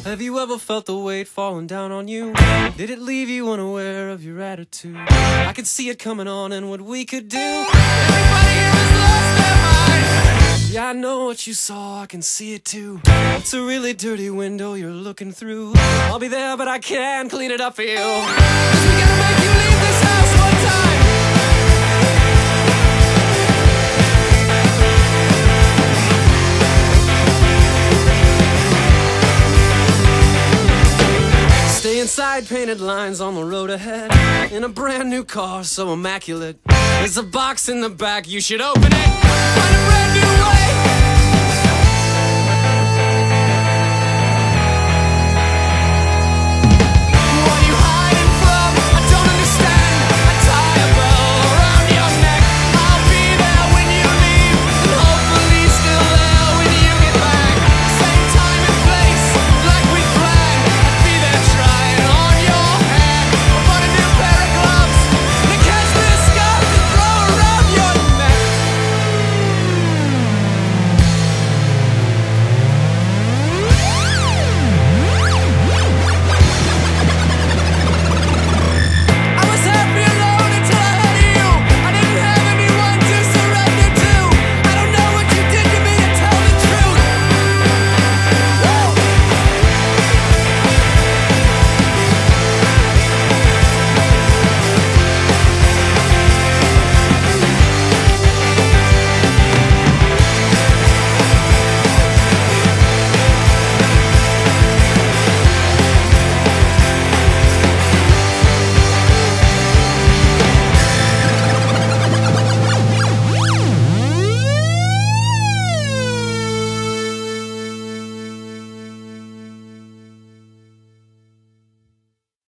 Have you ever felt the weight falling down on you? Did it leave you unaware of your attitude? I could see it coming on and what we could do. Everybody here has lost their mind. Yeah, I know what you saw, I can see it too. It's a really dirty window you're looking through. I'll be there, but I can't clean it up for you. 'Cause we gotta make you leave Inside, painted lines on the road ahead. In a brand new car, so immaculate. There's a box in the back, you should open it.